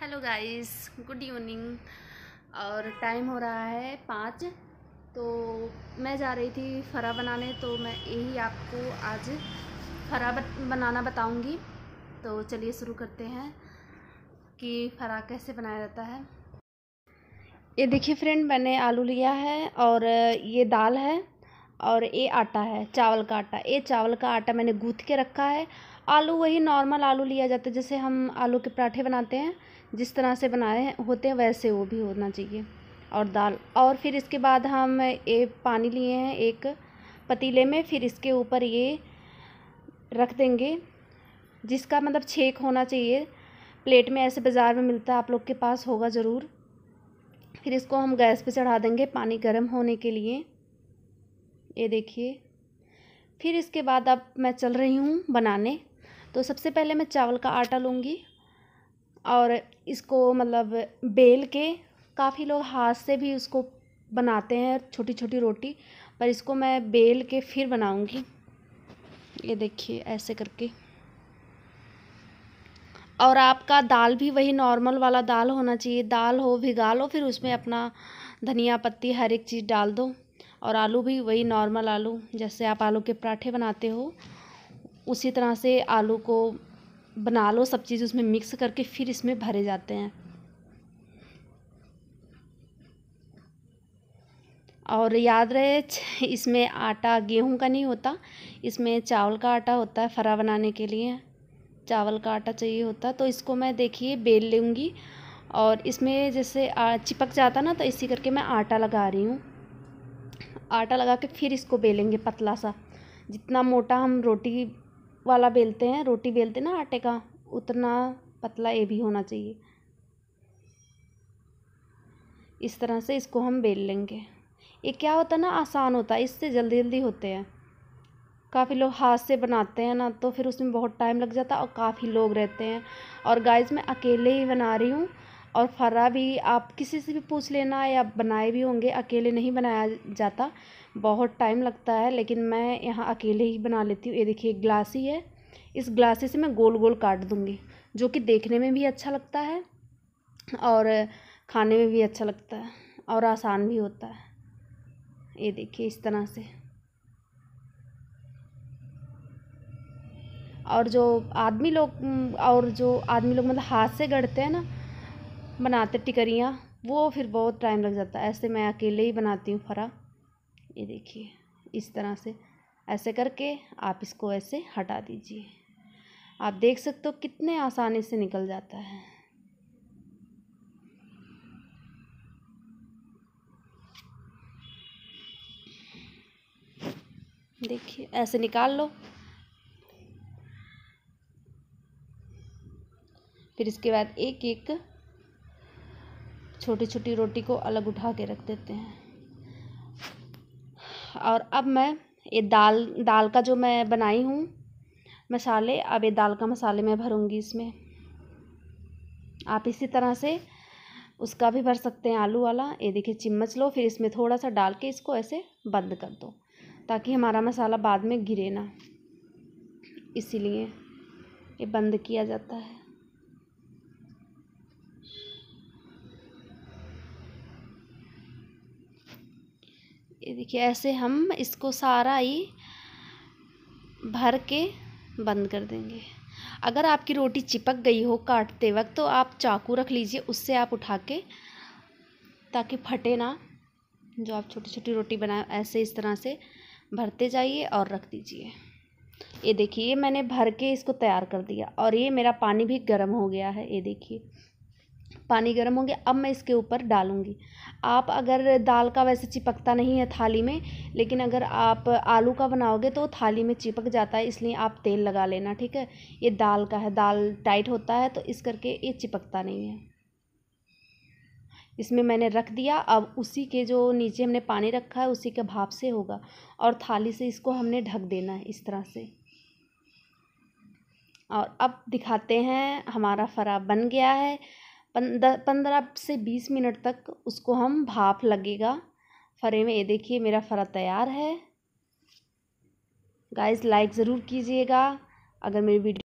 Hello guys good evening और time हो रहा है पाँच तो मैं जा रही थी फरा बनाने तो मैं यही आपको आज फरा बनाना बताऊँगी। तो चलिए शुरू करते हैं कि फरा कैसे बनाया जाता है। ये देखिए फ्रेंड मैंने आलू लिया है और ये दाल है और ये आटा है, चावल का आटा। ये चावल का आटा मैंने गूँथ के रखा है आलू वही नॉर्मल आलू लिया जाता है, जैसे हम आलू के पराठे बनाते हैं, जिस तरह से बनाए होते हैं, वैसे वो भी होना चाहिए। और दाल। और फिर इसके बाद हम ये पानी लिए हैं एक पतीले में, फिर इसके ऊपर ये रख देंगे, जिसका मतलब छेक होना चाहिए। प्लेट में ऐसे बाज़ार में मिलता है, आप लोग के पास होगा ज़रूर। फिर इसको हम गैस पे चढ़ा देंगे पानी गर्म होने के लिए। ये देखिए। फिर इसके बाद अब मैं चल रही हूँ बनाने। तो सबसे पहले मैं चावल का आटा लूँगी और इसको मतलब बेल के काफ़ी लोग हाथ से भी उसको बनाते हैं छोटी छोटी रोटी, पर इसको मैं बेल के फिर बनाऊँगी। ये देखिए, ऐसे करके। और आपका दाल भी वही नॉर्मल वाला दाल होना चाहिए। दाल हो, भिगा लो, फिर उसमें अपना धनिया पत्ती हर एक चीज़ डाल दो। और आलू भी वही नॉर्मल आलू, जैसे आप आलू के पराठे बनाते हो। उसी तरह से आलू को बना लो, सब चीज़ उसमें मिक्स करके फिर इसमें भरे जाते हैं। और याद रहे, इसमें आटा गेहूँ का नहीं होता, इसमें चावल का आटा होता है फरा बनाने के लिए। चावल का आटा चाहिए होता तो इसको मैं देखिए बेल लूँगी और इसमें जैसे चिपक जाता ना तो इसी करके मैं आटा लगा रही हूँ। आटा लगा के फिर इसको बेलेंगे पतला सा। जितना मोटा हम रोटी वाला बेलते हैं, रोटी बेलते ना आटे का, उतना पतला ये भी होना चाहिए। इस तरह से इसको हम बेल लेंगे। ये क्या होता है ना, आसान होता है, इससे जल्दी जल्दी होते हैं। काफ़ी लोग हाथ से बनाते हैं ना तो फिर उसमें बहुत टाइम लग जाता है और काफ़ी लोग रहते हैं। और गाइस मैं अकेले ही बना रही हूँ और फरा भी, आप किसी से भी पूछ लेना, या बनाए भी होंगे, अकेले नहीं बनाया जाता। बहुत टाइम लगता है, लेकिन मैं यहाँ अकेले ही बना लेती हूँ। ये देखिए ग्लासी है इस ग्लासी से मैं गोल गोल काट दूँगी, जो कि देखने में भी अच्छा लगता है, और खाने में भी अच्छा लगता है, और आसान भी होता है। ये देखिए, इस तरह से। और जो आदमी लोग, और जो आदमी लोग मतलब हाथ से गढ़ते हैं ना बनाते टिकरियाँ, वो फिर बहुत टाइम लग जाता है। ऐसे मैं अकेले ही बनाती हूँ फरा। ये देखिए, इस तरह से। ऐसे करके आप इसको ऐसे हटा दीजिए। आप देख सकते हो कितने आसानी से निकल जाता है। देखिए, ऐसे निकाल लो। फिर इसके बाद एक एक छोटी छोटी रोटी को अलग उठा के रख देते हैं। और अब मैं ये दाल दाल का जो मैं बनाई हूँ मसाले, अब ये दाल का मसाले मैं भरूँगी इसमें। आप इसी तरह से उसका भी भर सकते हैं आलू वाला। ये देखिए चम्मच लो, फिर इसमें थोड़ा सा डाल के इसको ऐसे बंद कर दो, ताकि हमारा मसाला बाद में गिरे ना। इसीलिए ये बंद किया जाता है। ये देखिए ऐसे हम इसको सारा ही भर के बंद कर देंगे। अगर आपकी रोटी चिपक गई हो काटते वक्त तो आप चाकू रख लीजिए, उससे आप उठा के, ताकि फटे ना, जो आप छोटी छोटी रोटी बनाए ऐसे इस तरह से भरते जाइए और रख दीजिए। ये देखिए मैंने भर के इसको तैयार कर दिया, और ये मेरा पानी भी गर्म हो गया है, ये देखिए। पानी गर्म हो गया अब मैं इसके ऊपर डालूँगी। आप अगर दाल का वैसे चिपकता नहीं है थाली में, लेकिन अगर आप आलू का बनाओगे तो थाली में चिपक जाता है, इसलिए आप तेल लगा लेना, ठीक है? ये दाल का है, दाल टाइट होता है तो इस करके ये चिपकता नहीं है। इसमें मैंने रख दिया, अब उसी के जो नीचे हमने पानी रखा है, उसी के भाप से होगा, और थाली से इसको हमने ढक देना है, इस तरह से। और अब दिखाते हैं, हमारा फरा बन गया है। पंद्रह से बीस मिनट तक उसको हम भाप लगेगा। फरे में, ये देखिए, मेरा फरा तैयार है। गाइस लाइक ज़रूर कीजिएगा। अगर मेरी वीडियो